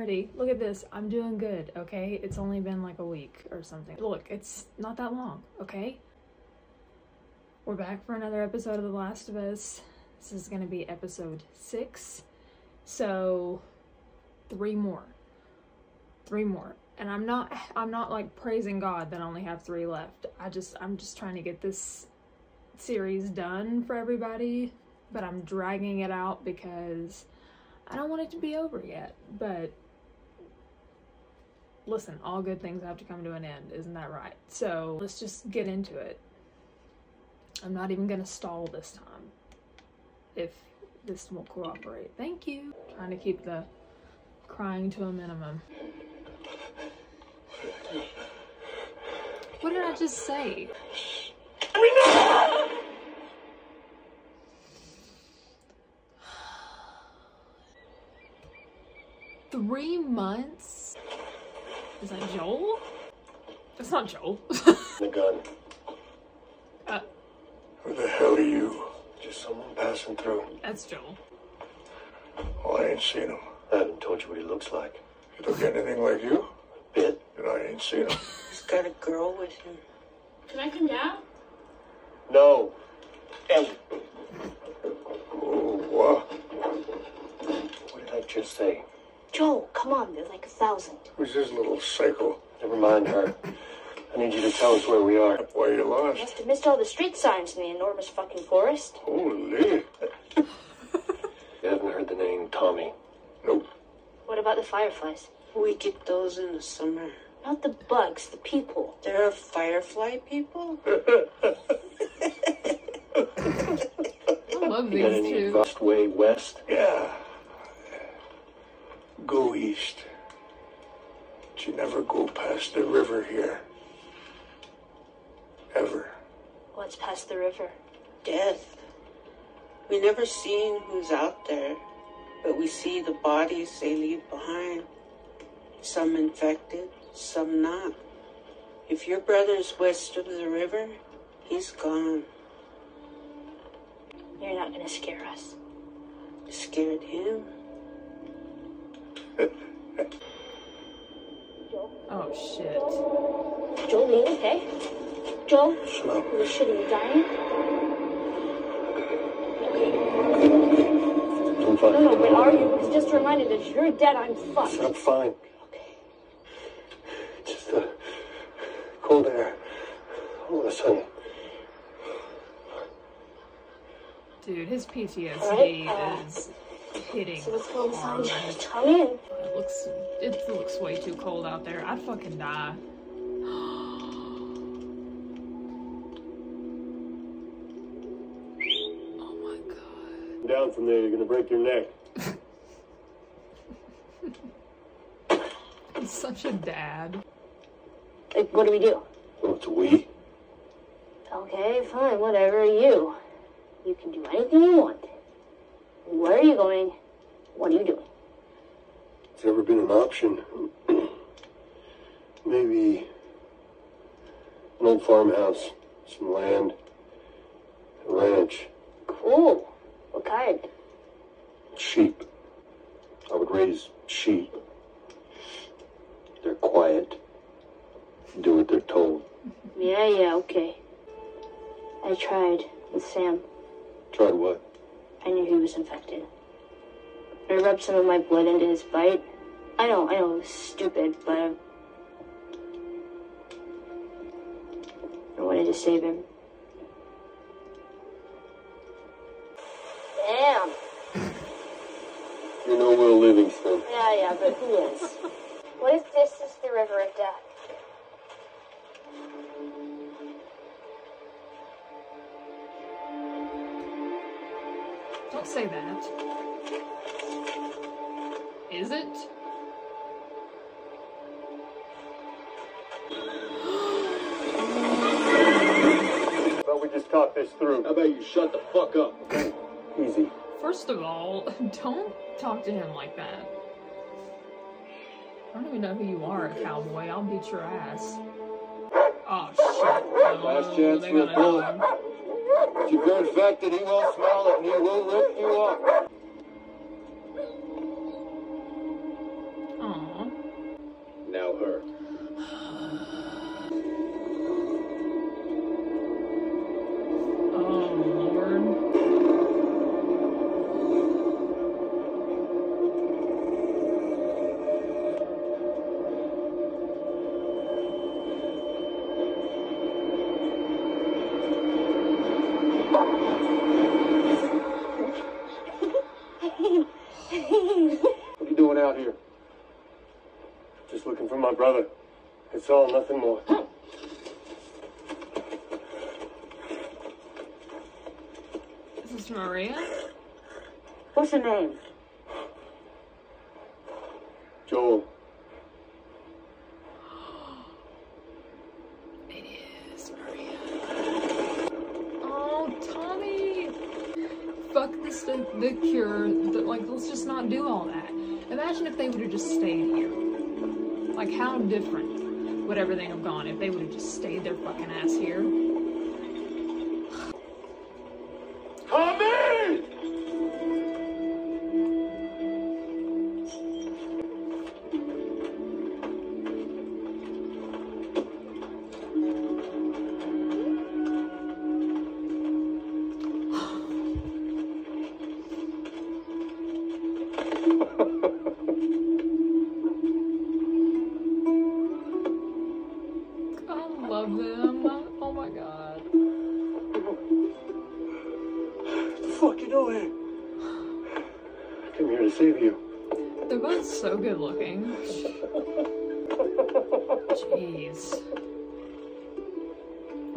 already. Look at this. I'm doing good, okay? It's only been like a week or something. Look, it's not that long, okay? We're back for another episode of The Last of Us. This is gonna be episode six. So, three more. Three more. And I'm not, I'm not like praising God that I only have three left. I just, I'm just trying to get this series done for everybody. But I'm dragging it out because I don't want it to be over yet, but listen, all good things have to come to an end, isn't that right? So let's just get into it. I'm not even gonna stall this time. If this will cooperate. Thank you. Trying to keep the crying to a minimum. What did I just say? Three months? Is that Joel? That's not Joel. The gun. uh, Who the hell are you? Just someone passing through. that's Joel. Oh, I ain't seen him. I haven't told you what he looks like. He look anything like you? A Bit. Then I ain't seen him. He's got a girl with him. Can I come down? No. Ellie. Oh, what? What did I just say? Joel, come on, there's like a thousand. Who's this little psycho? Never mind her. I need you to tell us where we are. Why are you lost? You Must have missed all the street signs in the enormous fucking forest. Holy. You haven't heard the name Tommy. Nope. What about the fireflies? We get those in the summer. Not the bugs, the people. There are firefly people? I love You got these any two. advice way west? Yeah. Go east. But you never go past the river here. Ever. What's past the river? Death. We never seen who's out there, but we see the bodies they leave behind. Some infected, some not. If your brother's west of the river, he's gone. You're not gonna scare us. Scared him. Oh shit. Joel, are you okay? Joel, Smell. you shit, are you dying? I'm fine. No, no, but are you? It's just a reminder that if you're dead, I'm fucked. I'm fine. Okay. Just uh, cold air. All of a sudden. Dude, his PTSD Alright, uh, is hitting So let's go hard. inside. Come in. It looks it looks way too cold out there. I'd fucking die. oh my god. Down from there, you're gonna break your neck. He's such a dad. Like, what do we do? Oh, it's a we. Okay, fine, whatever. You. You can do anything you want. Where are you going? What are you doing? It's ever been an option. Maybe an old farmhouse, some land, a ranch, Cool. What kind? sheep. I would raise sheep. They're quiet. Do what they're told. Yeah, yeah, okay. I tried with Sam. Tried what? I knew he was infected. I rubbed some of my blood into his bite. I know, I know, it was stupid, but I, I wanted to save him. Damn. You know we're no Will Livingston. Yeah, yeah, but who is? What if this is the river of death? Don't say that. Is it? But we just talk this through. How about you shut the fuck up? Okay. Easy. First of all, don't talk to him like that. I don't even know who you are, cowboy. I'll beat your ass. Oh shit. Last Oh, chance they for a bullet. dog. If you're infected, he will smell it and he will rip you up. It's nothing more. This is Maria? What's your name? Everything have gone if they would have just stayed their fucking ass here?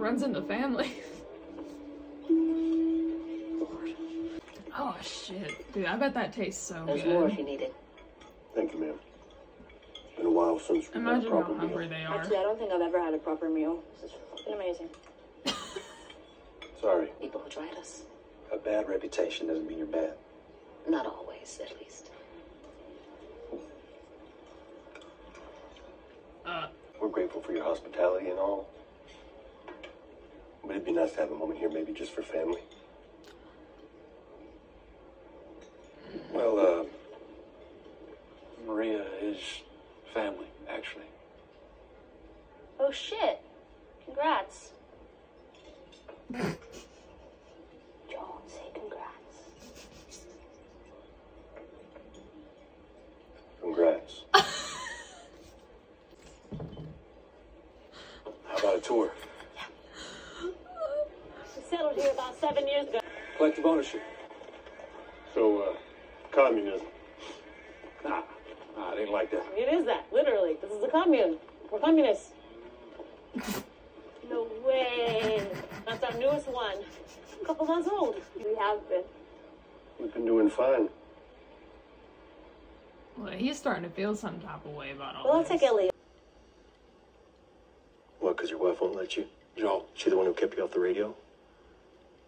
Runs in the family. Lord. Oh shit. Dude, I bet that tastes so There's more if good. you need it. Thank you, ma'am. It's been a while since we had a Imagine how proper hungry meal. they are. Actually, I don't think I've ever had a proper meal. This is fucking amazing. Sorry. People who tried us. A bad reputation doesn't mean you're bad. Not always, at least. Uh, We're grateful for your hospitality and all. It'd be nice to have a moment here, maybe just for family. Well, uh, Maria is family, actually. Oh shit! Congrats. Joan, say congrats. Congrats. How about a tour? We settled here about seven years ago. Collective ownership. So, uh, communism. Nah, nah, it ain't like that. It is that, literally. This is a commune. We're communists. no way. That's our newest one. A couple months old. We have been. We've been doing fine. well, he's starting to feel some type of way about all Well, I'll this. take Ellie. What, because your wife won't let you? Joel, she the one who kept you off the radio?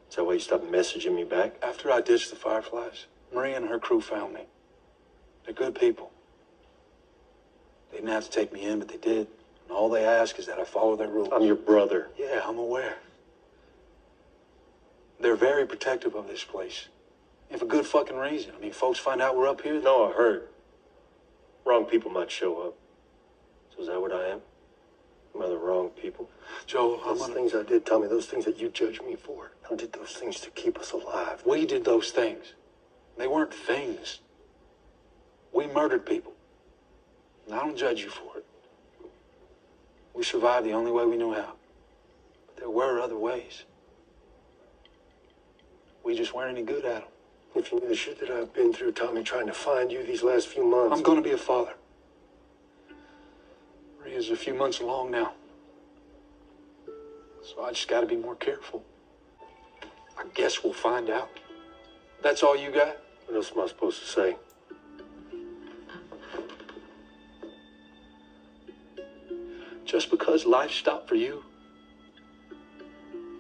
Is that why you stopped messaging me back? After I ditched the Fireflies, Maria and her crew found me. They're good people. They didn't have to take me in, but they did. And all they ask is that I follow their rules. I'm your brother. Yeah, I'm aware. They're very protective of this place. And for good fucking reason. I mean, folks find out we're up here. No, I heard. Wrong people might show up. So is that what I am? Am I the wrong people? Joe, Those gonna... things I did, Tommy, those things that you judge me for. I did those things to keep us alive. We did those things. They weren't things. We murdered people. And I don't judge you for it. We survived the only way we knew how. But there were other ways. We just weren't any good at them. If you knew the shit that I've been through, Tommy, trying to find you these last few months. I'm going to be a father. Maria's a few months along now. So I just got to be more careful. I guess we'll find out. That's all you got? What else am I supposed to say? Just because life stopped for you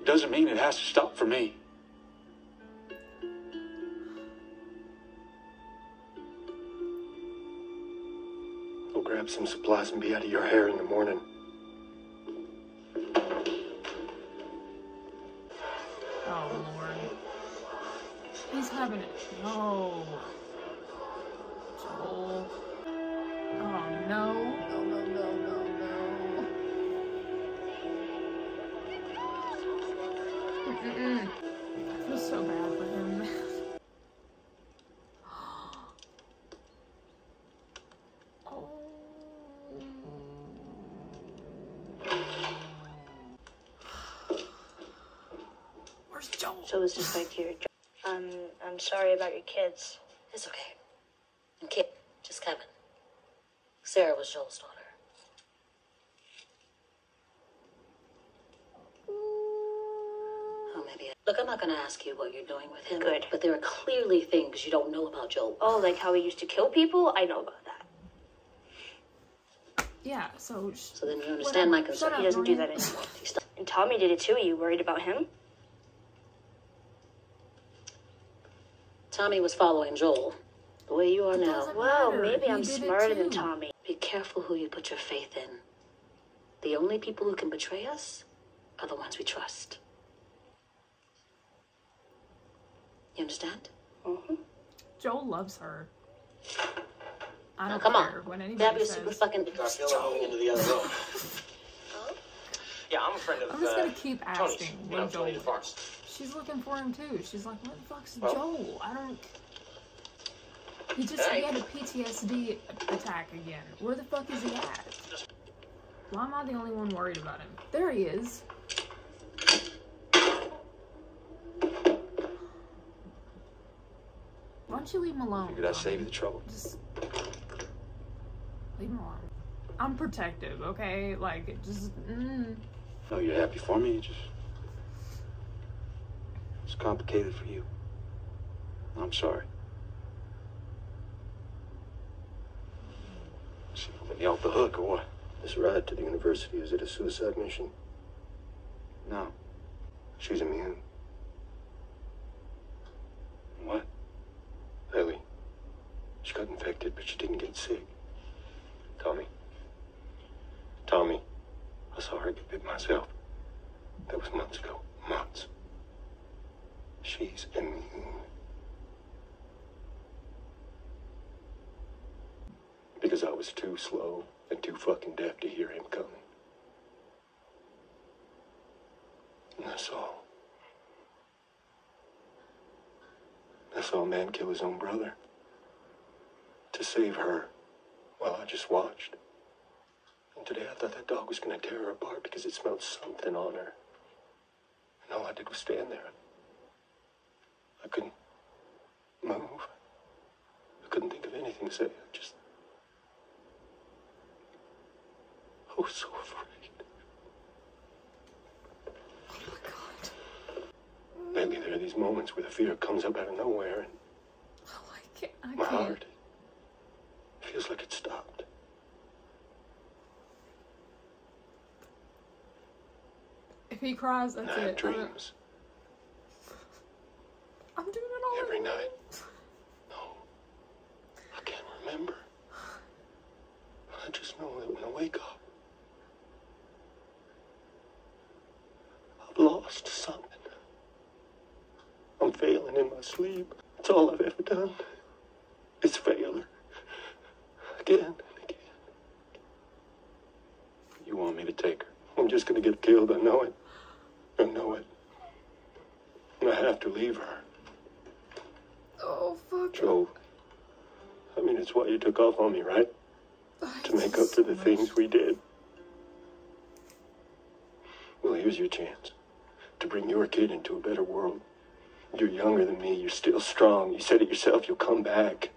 doesn't mean it has to stop for me. Go grab some supplies and be out of your hair in the morning. Oh lord. He's having it. Oh no. No. Where's Joel? So it's just like your. Um, I'm sorry about your kids. It's okay. And Kit, just Kevin. Sarah was Joel's daughter. Oh, maybe. I... Look, I'm not going to ask you what you're doing with him. Good. But there are clearly things you don't know about Joel. Oh, like how he used to kill people? I know about that. Yeah, so. So then you understand my Whatever. concern. Shut up, He doesn't do that anymore. And Tommy did it too. Are you worried about him? Tommy was following Joel. The way you are now. doesn't Well, matter. maybe He I'm smarter than. Tommy. Be careful who you put your faith in. The only people who can betray us are the ones we trust. You understand? Joel loves her. I don't come on. care what anybody Grab your says. super fucking. I feel like moving into the other room. Yeah, I'm a friend of I'm just uh, gonna keep Tony's. asking You know, Joel Tony the is. Farms. She's looking for him too. She's like, "What the fuck's Well- Joel? I don't." He just he had a PTSD attack again. Where the fuck is he at? Why am I the only one worried about him? There he is. Why don't you leave him alone? Figured I'd save you the trouble. Just leave him alone. I'm protective, okay? Like, just mm. No, you're happy for me. You just. It's complicated for you. I'm sorry. See, let me off the hook or what? This ride to the university, is it a suicide mission? No. She's immune. What? Ellie. She got infected, but she didn't get sick. Tommy. Tommy. I saw her get bit myself. That was months ago. Months. She's immune. Because I was too slow and too fucking deaf to hear him coming. And that's all. I saw a man kill his own brother. To save her. Well, I just watched. And today I thought that dog was gonna tear her apart because it smelled something on her. And all I did was stand there. I couldn't move. I couldn't think of anything to say. I just. I was so afraid. Oh, Lately, there are these moments where the fear comes up out of nowhere and Oh, I can't. I my can't. heart feels like it stopped. If he cries, And that's I have it. I'm, dreams I'm doing it all every over. night. No, I can't remember. I just know that when I wake up, I've lost something. I'm failing in my sleep. That's all I've ever done. It's failure. Again and again. You want me to take her? I'm just gonna get killed. I know it. I know it. And I have to leave her. Oh fuck. Joe. I mean, it's why you took off on me, right? To make up for the things we did. Well, here's your chance to bring your kid into a better world. You're younger than me. You're still strong. You said it yourself. You'll come back.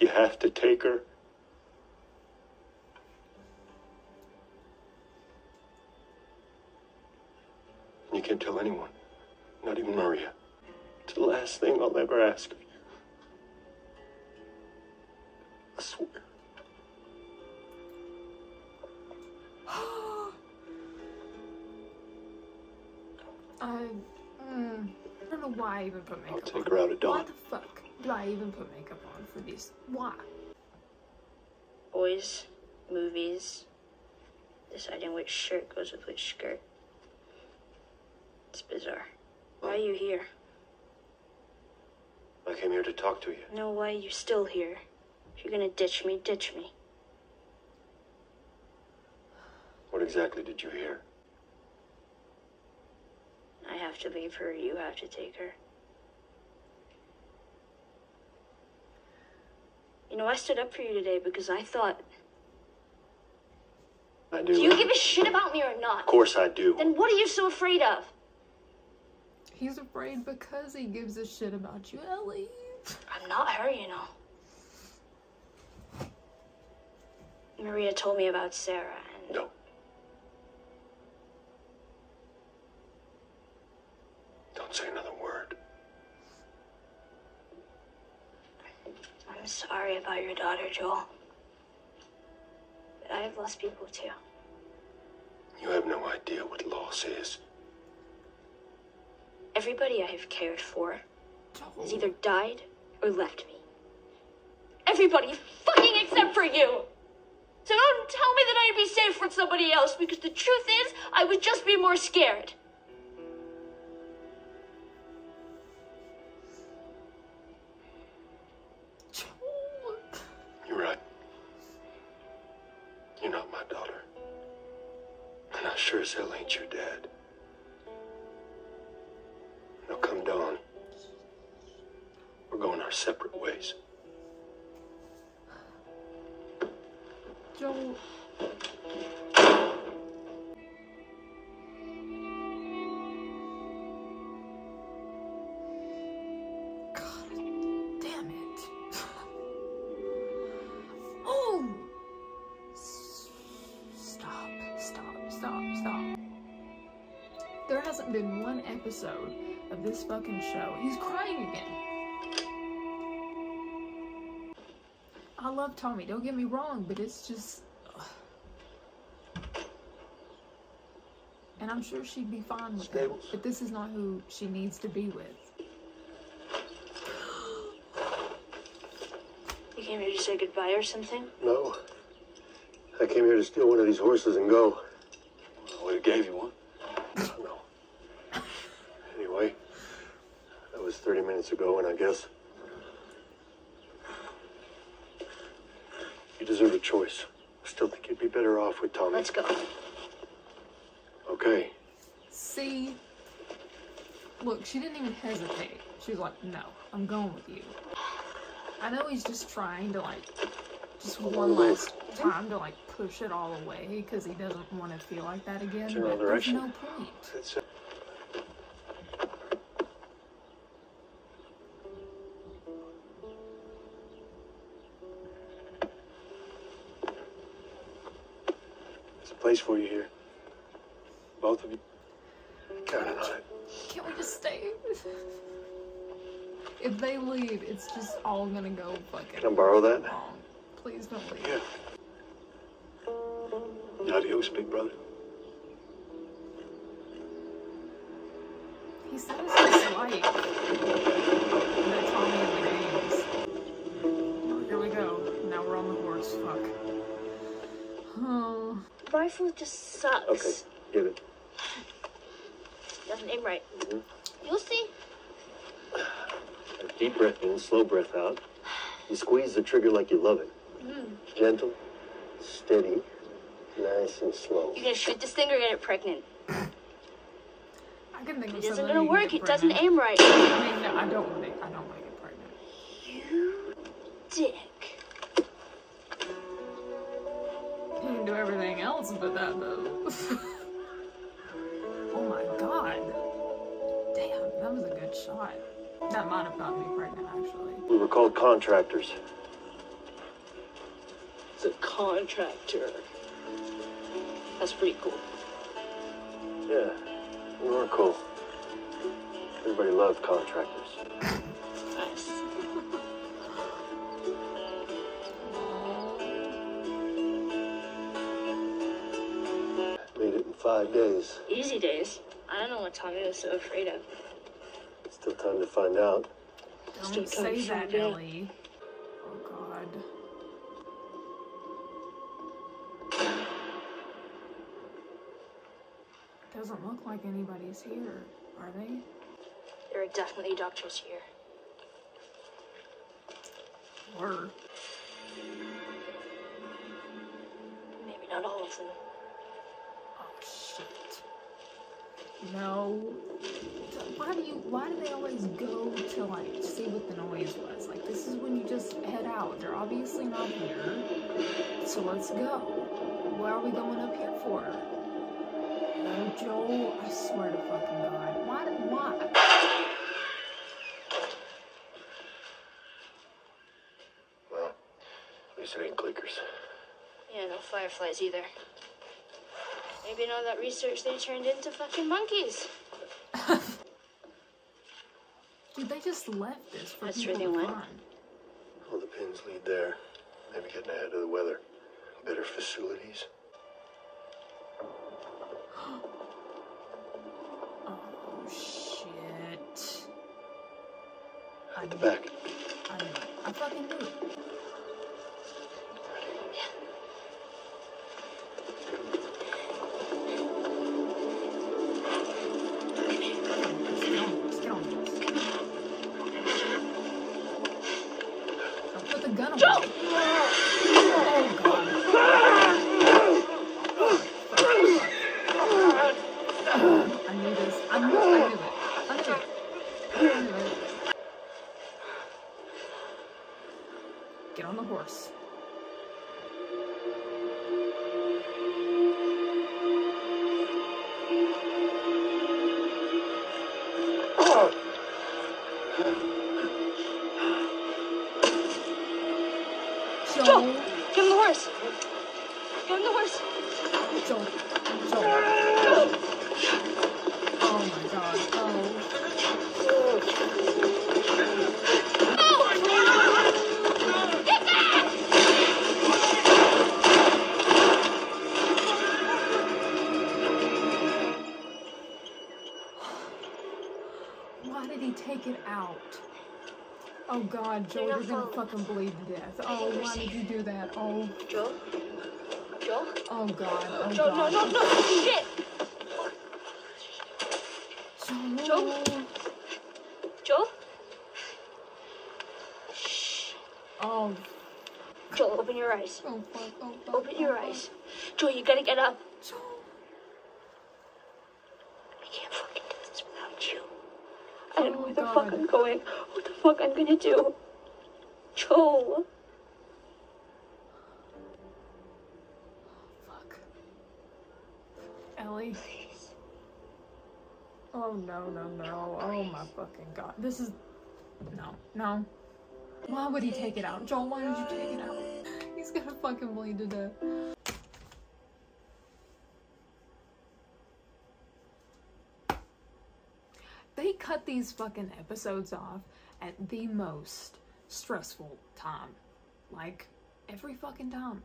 You have to take her. You can't tell anyone, not even Maria. It's the last thing I'll ever ask of you. Know why I even put makeup take on. her out at dawn. Why the fuck do I even put makeup on for these? Why? Boys, movies, deciding which shirt goes with which skirt. It's bizarre. Why are you here? I came here to talk to you. No, why are you still here? If you're gonna ditch me, ditch me. What exactly did you hear? I have to leave her, you have to take her. You know, I stood up for you today because I thought, I do. do you give a shit about me or not? Of course I do. Then what are you so afraid of? He's afraid because he gives a shit about you, Ellie. I'm not her, you know. Maria told me about Sarah, and No. Don't say another word. I'm sorry about your daughter, Joel. But I've lost people too. You have no idea what loss is. Everybody I've cared for has either died or left me. Everybody fucking except for you! So don't tell me that I'd be safe with somebody else because the truth is, I would just be more scared. And I sure as hell ain't your dad. Now come dawn. We're going our separate ways. Joel. Fucking show. He's crying again. I love Tommy, don't get me wrong, but it's just. ugh. And I'm sure she'd be fine with him, Stables. but this is not who she needs to be with. You came here to say goodbye or something? No. I came here to steal one of these horses and go. I would have gave you one. No. Anyway, that 30 minutes ago, and I guess. You deserve a choice. I still think you'd be better off with Tommy. Let's go. Okay. See? Look, she didn't even hesitate. She was like, no, I'm going with you. I know he's just trying to, like, just oh, one last time to, like, push it all away because he doesn't want to feel like that again, General but there's direction. no point. Place for you here. Both of you. On it. Can't we just stay? If they leave, it's just all gonna go fucking Can I borrow that? wrong. Please don't leave. Yeah. Adios, big brother. Rifle just sucks. Okay, get it. Doesn't aim right. Mm-hmm. You'll see. A deep breath in, slow breath out. You squeeze the trigger like you love it. Mm-hmm. Gentle, steady, nice and slow. You're gonna shoot this thing or get it pregnant. I can think It of isn't somebody gonna work. It doesn't aim right. I mean, no, I don't want to. I don't want to get pregnant. You dick. Everything else but that, though. oh my god. Damn, that was a good shot. That might have gotten me pregnant, actually. We were called contractors. It's a contractor. That's pretty cool. Yeah, we were cool. Everybody loved contractors. Nice. Five days. Easy days. I don't know what Tommy was so afraid of. Still time to find out. Still Don't say time that, for it. Ellie. Oh god. Doesn't look like anybody's here, are they? There are definitely doctors here. Or Maybe not all of them. No. Why do you? Why do they always go to like see what the noise was? Like this is when you just head out. They're obviously not here, so let's go. What are we going up here for? No, Joel. I swear to fucking God. Why? Why? Well, at least it ain't clickers. Yeah, no fireflies either. Maybe in all that research they turned into fucking monkeys. Dude, they just left this for That's people where they went? find. All the pins lead there. Maybe getting ahead of the weather. Better facilities. Oh shit. At the back. Why did he take it out? Oh god, Joel, You're gonna fucking bleed to death. Oh, why did you do that? Oh, Joel? Joel? oh god, oh Joel, no, god. no, no, shit! Joel. Joel? Oh, Joel, open your eyes. oh fuck, oh fuck. Open oh, your fuck. eyes. Joel, you gotta get up. Joel. I can't fucking do this without you. I don't know Oh, where the fuck I'm going. What the fuck I'm gonna do? Joel. Fuck. Ellie. Oh no, no, no. Oh my fucking god. This is. No, no. Why would he take it out? Joel, why did you take it out? He's gonna fucking bleed to death. They cut these fucking episodes off at the most stressful time. Like, every fucking time.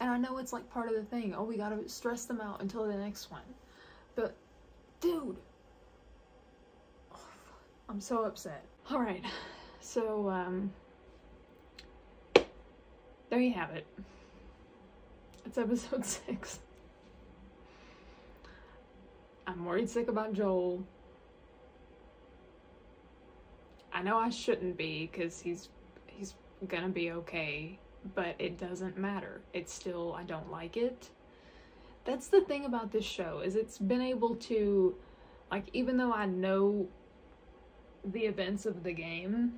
And I know it's like part of the thing. Oh, we gotta stress them out until the next one. But, dude. I'm so upset. Alright, so, um. There you have it. It's episode 6. I'm worried sick about Joel. I know I shouldn't be because he's he's gonna be okay, but it doesn't matter. It's still I don't like it. That's the thing about this show is it's been able to like even though I know the events of the game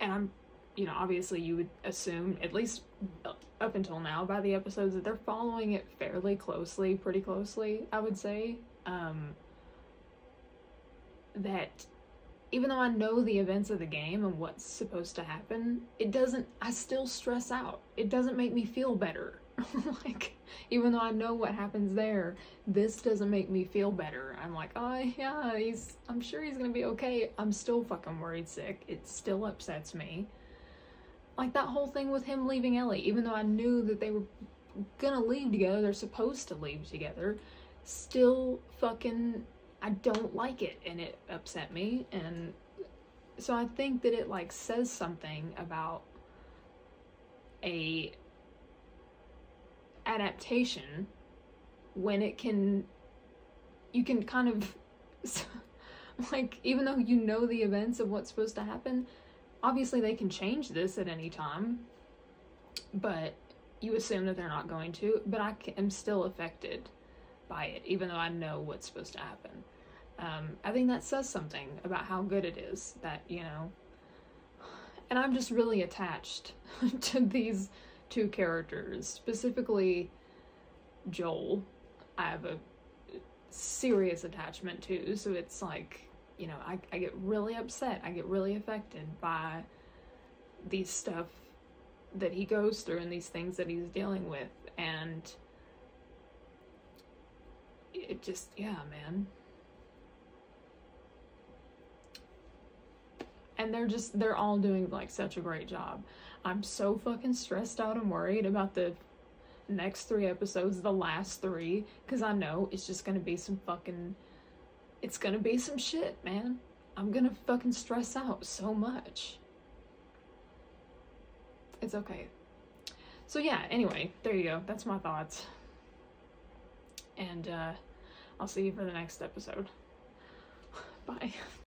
and I'm you know obviously you would assume at least up until now by the episodes that they're following it fairly closely, pretty closely, I would say. Um that even though I know the events of the game and what's supposed to happen, it doesn't, I still stress out. It doesn't make me feel better. like, even though I know what happens there, this doesn't make me feel better. I'm like, oh yeah, he's, I'm sure he's gonna be okay. I'm still fucking worried sick. It still upsets me. Like that whole thing with him leaving Ellie, even though I knew that they were gonna leave together, they're supposed to leave together, still fucking I don't like it and it upset me and so I think that it like says something about a adaptation when it can you can kind of like even though you know the events of what's supposed to happen obviously they can change this at any time but you assume that they're not going to but I am still affected by it, even though I know what's supposed to happen. Um, I think that says something about how good it is that, you know. And I'm just really attached to these two characters, specifically Joel. I have a serious attachment to, so it's like, you know, I, I get really upset, I get really affected by these stuff that he goes through and these things that he's dealing with, and it just, yeah, man. And they're just they're all doing like such a great job. I'm so fucking stressed out and worried about the next three episodes, the last three, because I know it's just gonna be some fucking it's gonna be some shit, man. I'm gonna fucking stress out so much. It's okay. So yeah, anyway, there you go. That's my thoughts. And uh I'll see you for the next episode. Bye.